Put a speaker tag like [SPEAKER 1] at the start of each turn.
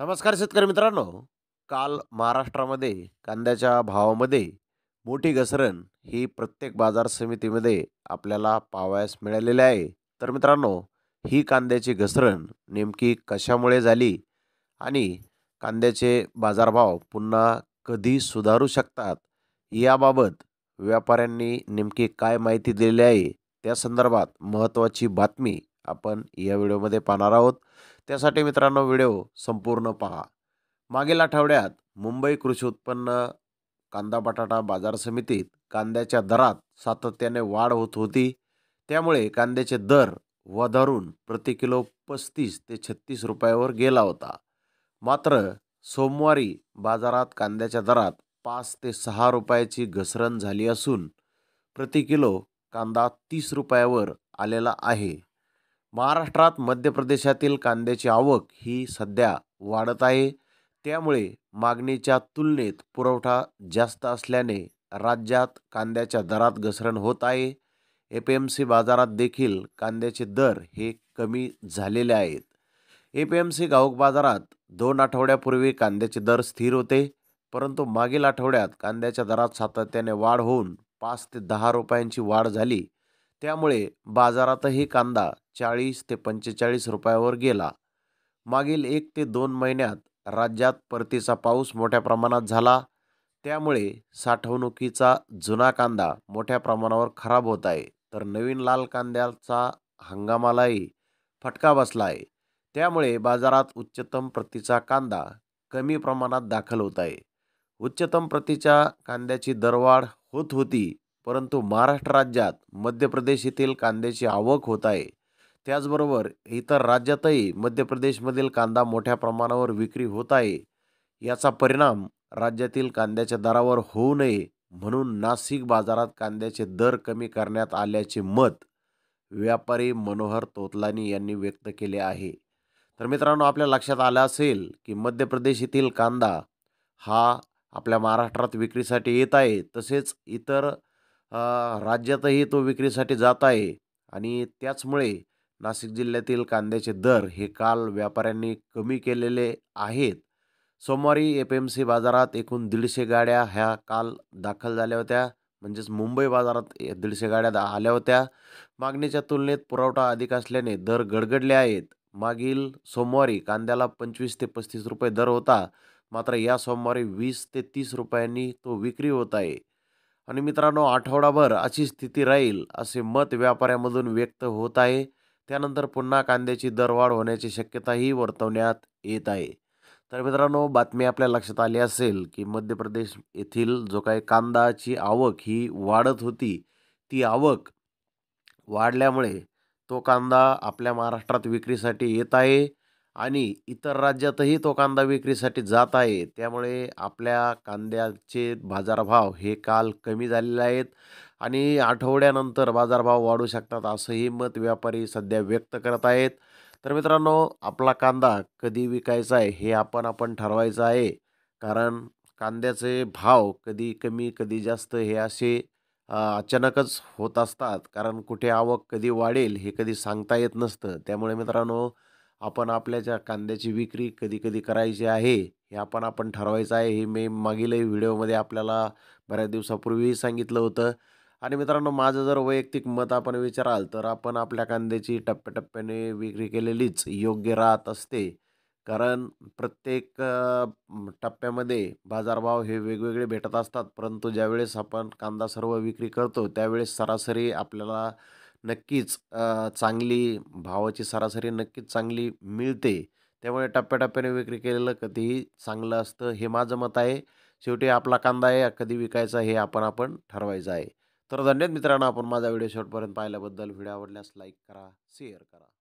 [SPEAKER 1] नमस्कार शेतकरी मित्रांनो. काल महाराष्ट्रामध्ये कांद्याच्या भावामध्ये मोठी घसरण ही प्रत्येक बाजार समितीमध्ये आपल्याला पाहावयास मिळालेली आहे. तर मित्रांनो ही कांद्याची घसरण नेमकी कशामुळे झाली आणि कांद्याचे बाजारभाव पुन्हा कधी सुधारू शकतात याबाबत व्यापाऱ्यांनी नेमकी काय माहिती दिलेली आहे? त्या संदर्भात महत्त्वाची बातमी आपण या व्हिडिओमध्ये पाहणार आहोत. त्यासाठी मित्रांनो व्हिडिओ संपूर्ण पहा. मागील आठवड्यात मुंबई कृषी उत्पन्न कांदा बटाटा बाजार समितीत कांद्याच्या दरात सातत्याने वाढ होत होती. त्यामुळे कांद्याचे दर वधारून प्रति किलो पस्तीस ते छत्तीस रुपयावर गेला होता. मात्र सोमवारी बाजारात कांद्याच्या दरात पाच ते सहा रुपयाची घसरण झाली असून प्रति किलो कांदा तीस रुपयावर आलेला आहे. महाराष्ट्रात मध्य प्रदेशातील कांद्याची आवक ही सध्या वाढत आहे. त्यामुळे मागणीच्या तुलनेत पुरवठा जास्त असल्याने राज्यात कांद्याच्या दरात घसरण होत आहे. ए पी एम सी बाजारात देखील कांद्याचे दर हे कमी झालेले आहेत. ए पी एम सी घाऊक बाजारात दोन आठवड्यापूर्वी कांद्याचे दर स्थिर होते परंतु मागील आठवड्यात कांद्याच्या दरात सातत्याने वाढ होऊन पाच ते दहा रुपयांची वाढ झाली. त्यामुळे बाजारातही कांदा चाळीस ते पंचेचाळीस रुपयावर गेला. मागील एक ते दोन महिन्यात राज्यात परतीचा पाऊस मोठ्या प्रमाणात झाला. त्यामुळे साठवणुकीचा जुना कांदा मोठ्या प्रमाणावर खराब होत आहे. तर नवीन लाल कांद्याचा हंगामालाही फटका बसला आहे त्यामुळे बाजारात उच्चतम प्रतीचा कांदा कमी प्रमाणात दाखल होत आहे. उच्चतम प्रतीच्या कांद्याची दरवाढ होत होती. परंतु महाराष्ट्र राज्यात मध्य प्रदेश येथील कांद्याची आवक होत आहे. त्याचबरोबर इतर राज्यातही मध्य प्रदेशमधील कांदा मोठ्या प्रमाणावर विक्री होत आहे. याचा परिणाम राज्यातील कांद्याच्या दरावर होऊ नये म्हणून नाशिक बाजारात कांद्याचे दर कमी करण्यात आल्याचे मत व्यापारी मनोहर तोतलानी यांनी व्यक्त केले आहे. तर मित्रांनो आपल्या लक्षात आलं असेल की मध्य प्रदेश येथील कांदा हा आपल्या महाराष्ट्रात विक्रीसाठी येत आहे. तसेच इतर राज्यातही तो विक्रीसाठी जात आहे आणि त्याचमुळे नाशिक जिल्ह्यातील कांद्याचे दर हे काल व्यापाऱ्यांनी कमी केलेले आहेत. सोमवारी एफ एम सी बाजारात एकूण दीडशे गाड्या ह्या काल दाखल झाल्या होत्या. म्हणजेच मुंबई बाजारात दीडशे गाड्या आल्या होत्या. मागणीच्या तुलनेत पुरवठा अधिक असल्याने दर गडगडले आहेत. मागील सोमवारी कांद्याला पंचवीस ते पस्तीस रुपये दर होता. मात्र या सोमवारी वीस ते तीस रुपयांनी तो विक्री होत आहे. आणि मित्रांनो आठवडाभर अशी स्थिती राहील असे मत व्यापाऱ्यामधून व्यक्त होत आहे. त्यानंतर पुन्हा कांद्याची दरवाढ होण्याची शक्यताही वर्तवण्यात येत आहे. तर मित्रांनो बातमी आपल्या लक्षात आली असेल की मध्य प्रदेश येथील जो काही कांदाची आवक ही वाढत होती ती आवक वाढल्यामुळे तो कांदा आपल्या महाराष्ट्रात विक्रीसाठी येत आहे. आणि इतर राज्यातही तो कांदा विक्रीसाठी जात आहे. त्यामुळे आपल्या कांद्याचे बाजारभाव हे काल कमी झालेले आहेत आणि आठवड्यानंतर बाजारभाव वाढू शकतात असंही मत व्यापारी सध्या व्यक्त करत आहेत. तर मित्रांनो आपला कांदा कधी विकायचा आहे हे आपण आपण ठरवायचं आहे. कारण कांद्याचे भाव कधी कमी कधी जास्त हे असे अचानकच होत असतात. कारण कुठे आवक कधी वाढेल हे कधी सांगता येत नसतं. त्यामुळे मित्रांनो आपण आपल्याच्या कांद्याची विक्री कधी कधी करायची आहे हे आपण आपण ठरवायचं आहे. हे मी मागीलही व्हिडिओमध्ये आपल्याला बऱ्याच दिवसापूर्वीही सांगितलं होतं. आणि मित्रांनो माझं जर वैयक्तिक मत आपण विचाराल तर आपण आपल्या कांद्याची टप्प्याटप्प्याने विक्री केलेलीच योग्य राहत असते. कारण प्रत्येक टप्प्यामध्ये बाजारभाव हे वेगवेगळे भेटत असतात. परंतु ज्यावेळेस आपण कांदा सर्व विक्री करतो त्यावेळेस सरासरी आपल्याला नक्कीच चांगली भावाची सरासरी नक्कीच चांगली मिळते. त्यामुळे टप्प्याटप्प्याने विक्री केलेलं कधीही चांगलं असतं हे माझं मत आहे. शेवटी आपला कांदा आहे कधी विकायचा हे आपण आपण ठरवायचं आहे. तर धन्यवाद मित्रांनो आपण माझा व्हिडिओ शेवटपर्यंत पाहिल्याबद्दल. व्हिडिओ आवडल्यास लाईक करा शेअर करा.